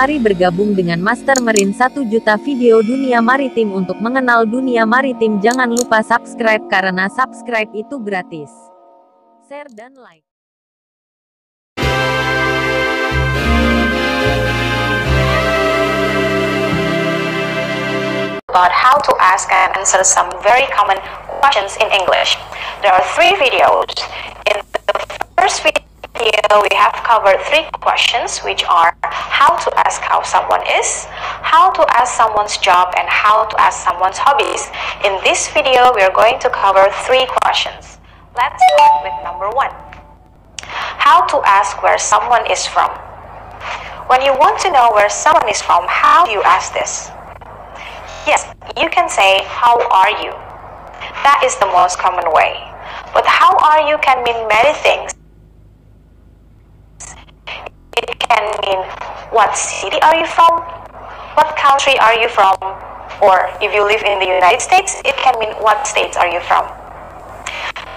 Mari bergabung dengan Master Merin 1 juta video dunia maritim untuk mengenal dunia maritim. Jangan lupa subscribe karena subscribe itu gratis. Share dan like. about how to ask and answer some very common questions in English. There are three videos. Video, we have covered three questions, which are how to ask how someone is, how to ask someone's job, and how to ask someone's hobbies. In this video, we are going to cover three questions. Let's start with number one. How to ask where someone is from. When you want to know where someone is from, how do you ask this? Yes, you can say, How are you? That is the most common way. But how are you can mean many things. It can mean, What city are you from? What country are you from? Or if you live in the United States, it can mean, What states are you from?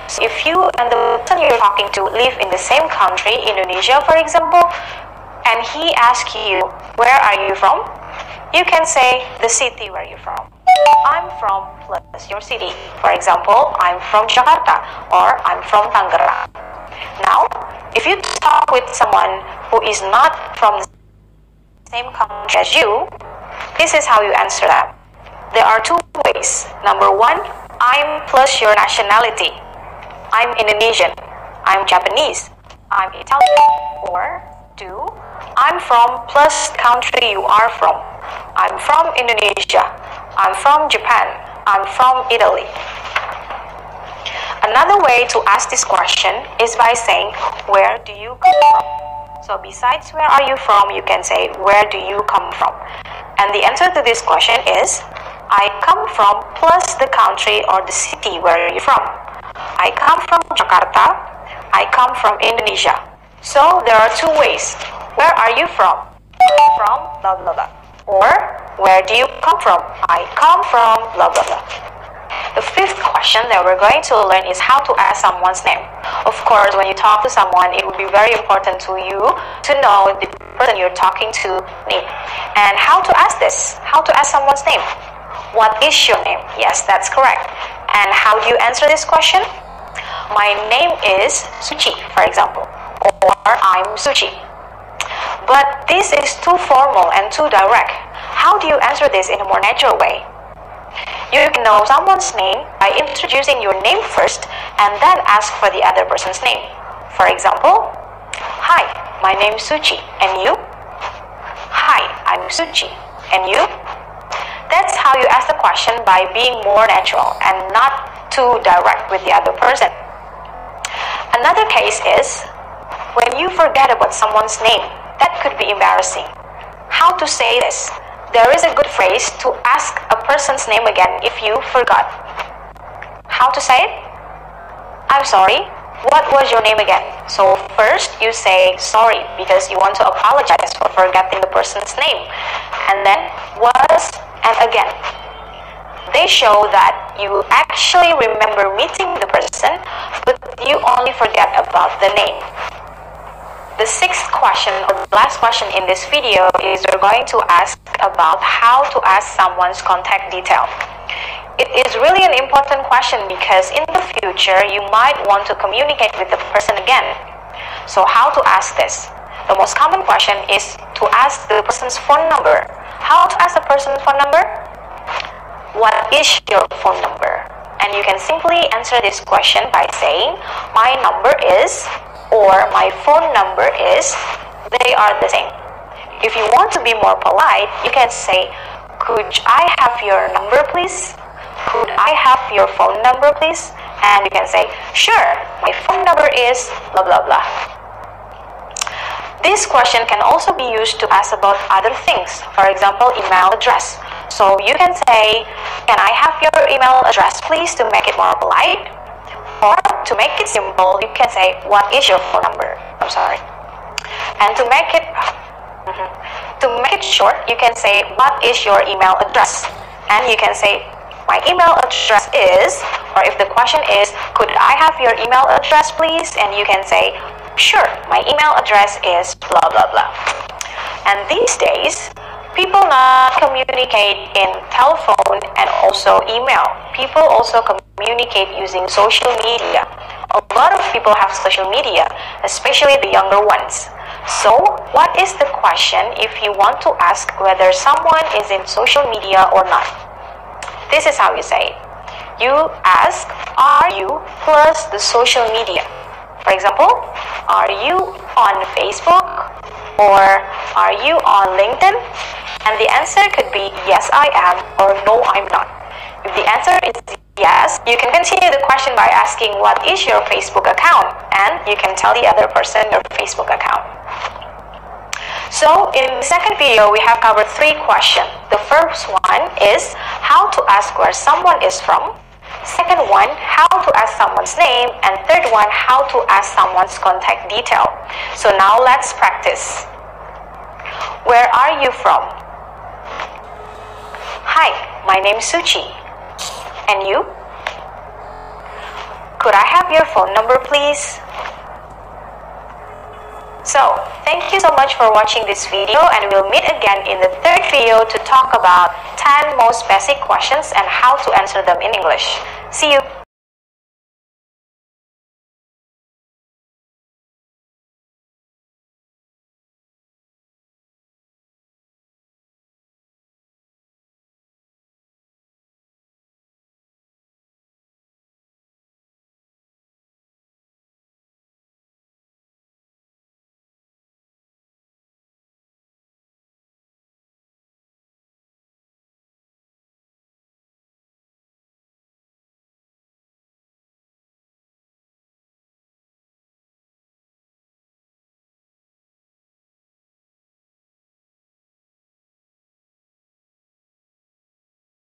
So if you and the person you're talking to live in the same country, Indonesia for example, and he asks you, Where are you from? You can say the city where you're from. I'm from plus your city. For example, I'm from Jakarta or I'm from Tangerang. Now, if you talk with someone who is not from the same country as you, this is how you answer that. There are two ways. Number one, I'm plus your nationality. I'm Indonesian. I'm Japanese. I'm Italian. Or two, I'm from plus country you are from. I'm from Indonesia. I'm from Japan. I'm from Italy. Another way to ask this question is by saying, Where do you come from? So, besides where are you from, you can say, Where do you come from? And the answer to this question is, I come from plus the country or the city where are you're from. I come from Jakarta. I come from Indonesia. So, there are two ways. Where are you from? From blah blah blah. Or, where do you come from? I come from blah blah blah. The fifth question that we're going to learn is how to ask someone's name. Of course, when you talk to someone, it would be very important to you to know the person you're talking to name. And how to ask this? How to ask someone's name? What is your name? Yes, that's correct. And how do you answer this question? My name is Suchi, for example, or I'm Suchi. But this is too formal and too direct. How do you answer this in a more natural way? You can know someone's name by introducing your name first and then ask for the other person's name. For example, Hi, my name is Suchi, and you? Hi, I'm Suchi, and you? That's how you ask the question by being more natural and not too direct with the other person. Another case is when you forget about someone's name, that could be embarrassing. How to say this? There is a good phrase to ask person's name again if you forgot. How to say it? I'm sorry. What was your name again? So first you say sorry because you want to apologize for forgetting the person's name. And then was and again. They show that you actually remember meeting the person, but you only forget about the name. The sixth question, or the last question in this video, is we're going to ask about how to ask someone's contact detail. It is really an important question because in the future you might want to communicate with the person again. So, how to ask this? The most common question is to ask the person's phone number. How to ask the person's phone number? What is your phone number? And you can simply answer this question by saying, My number is or my phone number is, they are the same. If you want to be more polite, you can say, Could I have your number, please? Could I have your phone number, please? And you can say, Sure, my phone number is blah blah blah. This question can also be used to ask about other things, for example, email address. So you can say, Can I have your email address, please, to make it more polite? Or to make it simple, you can say, What is your phone number? I'm sorry. And to make it mhm. to make it short, you can say, What is your email address? And you can say, My email address is, or if the question is, Could I have your email address, please? And you can say, Sure, my email address is blah blah blah. And these days, people not communicate in telephone and also email. People also communicate using social media. A lot of people have social media, especially the younger ones. So, what is the question if you want to ask whether someone is in social media or not? This is how you say it. You ask, are you plus the social media? For example, are you on Facebook or are you on LinkedIn? And the answer could be yes, I am or no, I'm not. If the answer is yes, you can continue the question by asking what is your Facebook account and you can tell the other person your Facebook account. So in the second video, we have covered three questions. The first one is how to ask where someone is from. Second one, how to ask someone's name. And third one, how to ask someone's contact detail. So now let's practice. Where are you from? Hi, my name is Suchi. And you? Could I have your phone number, please? So, thank you so much for watching this video and we'll meet again in the third video to talk about 10 most basic questions and how to answer them in English. See you!